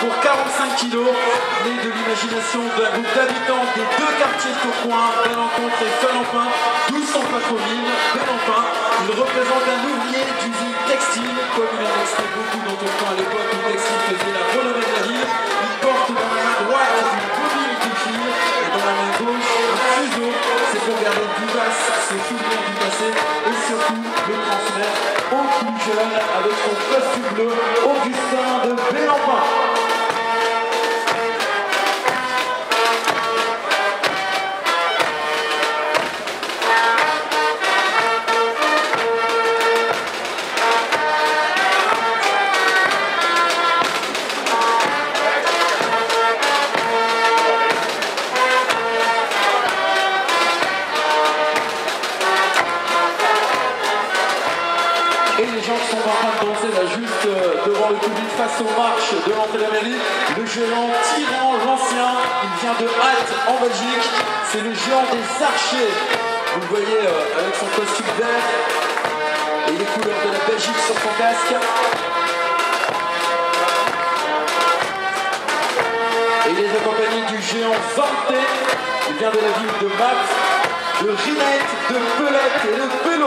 pour 45 kilos, né de l'imagination d'un groupe d'habitants des deux quartiers de Tourcoing, Belencontre et Falampin, d'où son patronyme, Belenpin. Il représente un ouvrier d'usine textile, comme il en extrait beaucoup dans à l'époque où le textile faisait la renommée de la ville. Il porte dans la main droite une bobine de fil et dans la main gauche un fuseau. C'est pour garder vivace ce souvenir du passé et surtout le transmettre aux plus jeunes avec son costume bleu, Augustin de Bélampin. Et les gens qui sont en train de danser là juste euh, devant le public face aux marches de l'entrée de la mairie, le géant Tyran l'Ancien, il vient de Halte en Belgique, c'est le géant des archers. Vous le voyez euh, avec son costume vert et les couleurs de la Belgique sur son casque. Et il est accompagné du géant Zante, il vient de la ville de Maps, de Rinette, de Pelette et de Pelo.